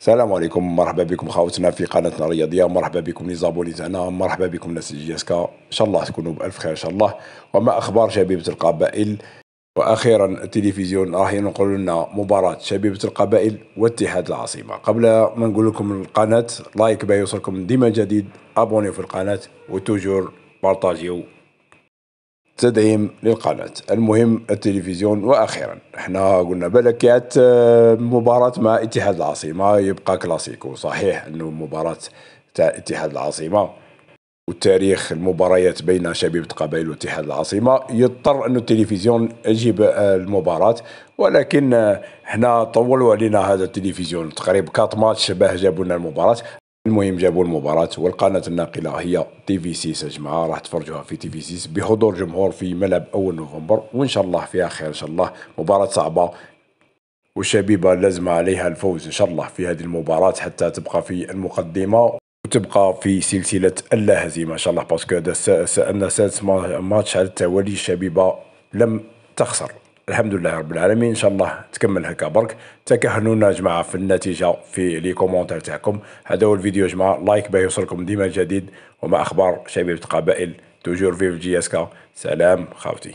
السلام عليكم مرحبا بكم خاوتنا في قناتنا الرياضية مرحبا بكم les abonnés تاعنا مرحبا بكم ناس JSK إن شاء الله تكونوا بألف خير إن شاء الله. وما أخبار شبيبة القبائل وأخيرا التلفزيون راح ينقل لنا مباراة شبيبة القبائل واتحاد العاصمة. قبل ما نقول لكم القناة like باش يوصلكم ديما جديد abonnez في القناة و toujours partagez. تدعيم للقناة. المهم التلفزيون وأخيرا. إحنا قلنا بالك كانت آه، مباراة مع اتحاد العاصمة. يبقى كلاسيكو. صحيح إنه مباراة تاع اتحاد العاصمة. وتاريخ المباريات بين شبيبة قبائل واتحاد العاصمة. يضطر أن التلفزيون يجيب آه، المباراة. ولكن آه، إحنا طولوا علينا هذا التلفزيون. تقريبا quatre matchs باه جابوا لنا المباراة. المهم جابوا المباراة والقناة الناقلة هي TV 6 يا جماعة راح تفرجوها في TV 6 بحضور جمهور في ملعب أول نوفمبر. وإن شاء الله فيها خير إن شاء الله مباراة صعبة والشبيبة لازم عليها الفوز إن شاء الله في هذه المباراة حتى تبقى في المقدمة وتبقى في سلسلة اللا هزيمة إن شاء الله. parce que هذا سألنا سادس ماتش على التوالي الشبيبة لم تخسر. الحمد لله رب العالمين. إن شاء الله تكمل هكا برك. تكهنونا يا جماعة في النتيجة في les commentaires تاعكم. هذا هو الفيديو جماعة. like باه يوصلكم ديما جديد. وما أخبار شبيبه قبائل toujours vive JSK سلام خاوتي.